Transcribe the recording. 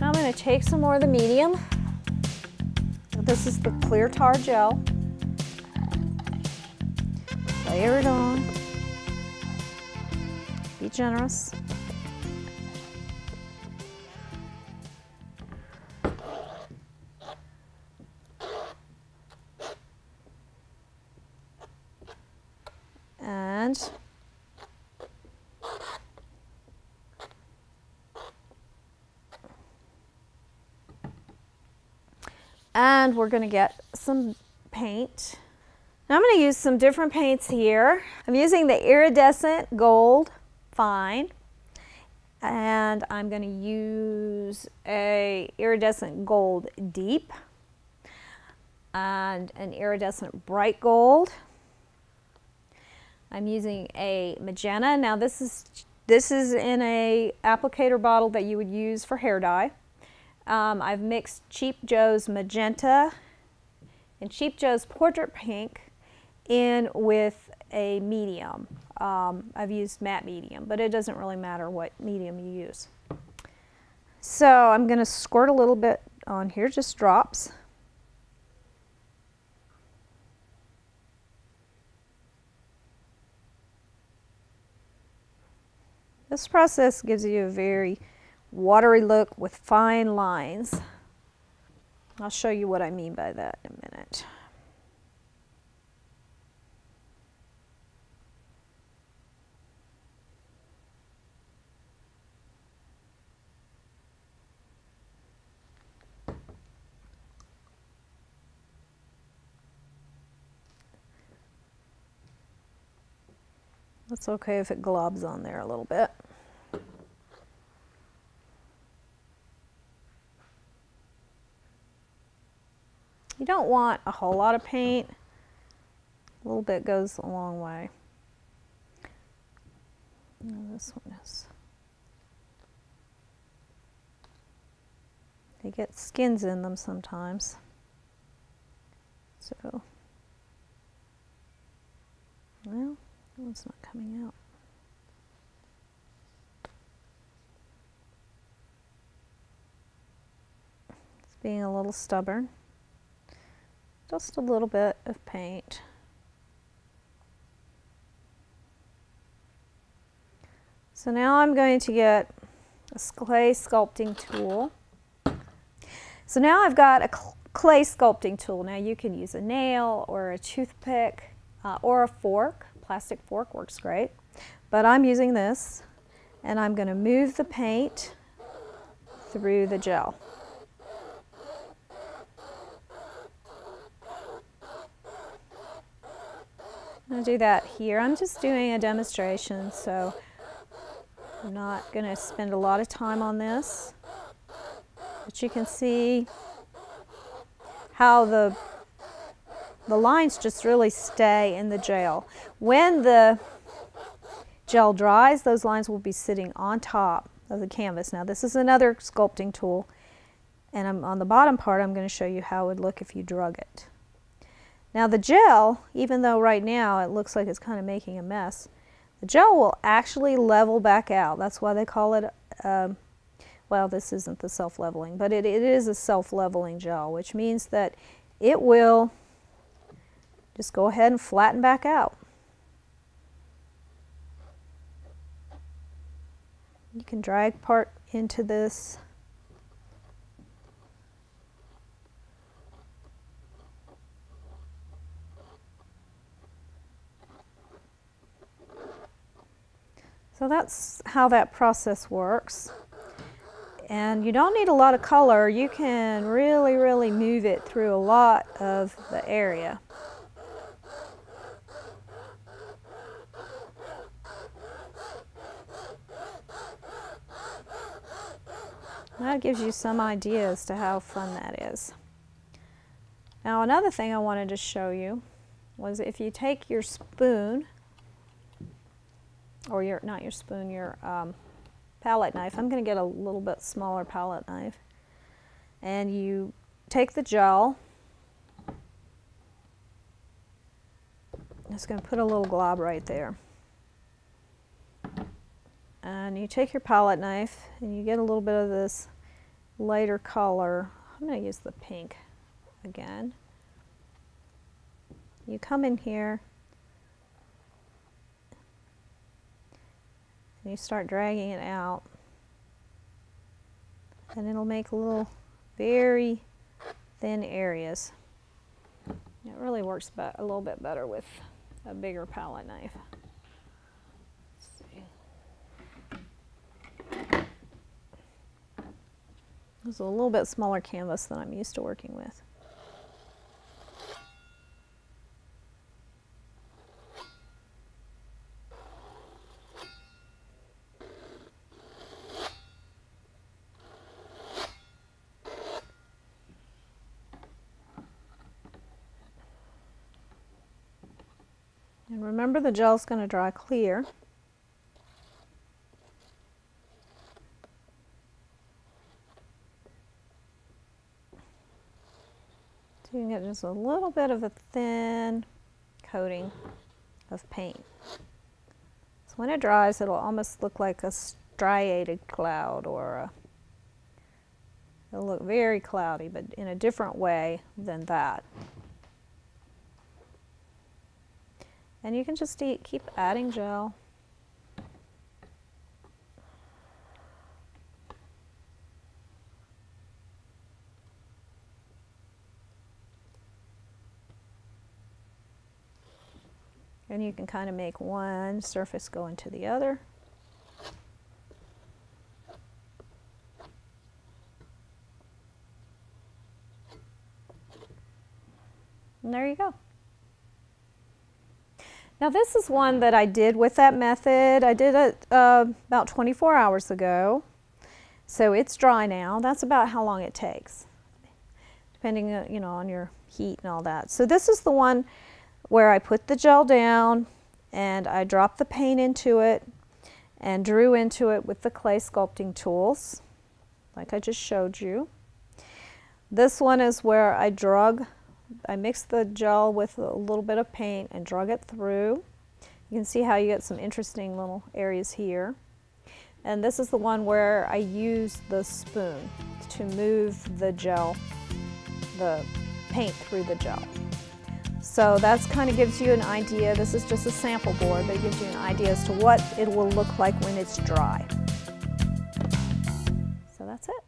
Now I'm going to take some more of the medium. This is the clear tar gel. Layer it on. Be generous. And and we're going to get some paint. Now I'm going to use some different paints here. I'm using the iridescent gold fine and I'm going to use a iridescent gold deep and an iridescent bright gold. I'm using a magenta. Now this is this is in a applicator bottle that you would use for hair dye. Um, I've mixed Cheap Joe's Magenta and Cheap Joe's Portrait Pink in with a medium. Um, I've used matte medium, but it doesn't really matter what medium you use. So I'm going to squirt a little bit on here, just drops. This process gives you a very watery look with fine lines. I'll show you what I mean by that in a minute. That's okay if it globs on there a little bit. You don't want a whole lot of paint. A little bit goes a long way. this one is. They get skins in them sometimes. So, well, that one's not coming out. It's being a little stubborn just a little bit of paint. So now I'm going to get a clay sculpting tool. So now I've got a clay sculpting tool. Now you can use a nail or a toothpick uh, or a fork. Plastic fork works great. But I'm using this and I'm going to move the paint through the gel. I'm to do that here. I'm just doing a demonstration, so I'm not going to spend a lot of time on this. But you can see how the, the lines just really stay in the gel. When the gel dries, those lines will be sitting on top of the canvas. Now this is another sculpting tool, and I'm, on the bottom part I'm going to show you how it would look if you drug it. Now the gel, even though right now it looks like it's kind of making a mess, the gel will actually level back out. That's why they call it, uh, well this isn't the self-leveling, but it, it is a self-leveling gel, which means that it will just go ahead and flatten back out. You can drag part into this So that's how that process works. And you don't need a lot of color. You can really, really move it through a lot of the area. That gives you some idea as to how fun that is. Now another thing I wanted to show you was if you take your spoon or your, not your spoon, your um, palette knife. I'm going to get a little bit smaller palette knife. And you take the gel. I'm just going to put a little glob right there. And you take your palette knife and you get a little bit of this lighter color. I'm going to use the pink again. You come in here you start dragging it out and it'll make little very thin areas. It really works but a little bit better with a bigger palette knife. Is a little bit smaller canvas than I'm used to working with. And remember the gel's going to dry clear. So you can get just a little bit of a thin coating of paint. So when it dries, it'll almost look like a striated cloud or a, it'll look very cloudy, but in a different way than that. And you can just eat, keep adding gel. And you can kind of make one surface go into the other. And there you go. Now this is one that I did with that method. I did it uh, about 24 hours ago. So it's dry now. That's about how long it takes, depending uh, you know, on your heat and all that. So this is the one where I put the gel down and I dropped the paint into it and drew into it with the clay sculpting tools, like I just showed you. This one is where I drug I mixed the gel with a little bit of paint and drug it through. You can see how you get some interesting little areas here. And this is the one where I use the spoon to move the gel, the paint through the gel. So that's kind of gives you an idea. This is just a sample board, but it gives you an idea as to what it will look like when it's dry. So that's it.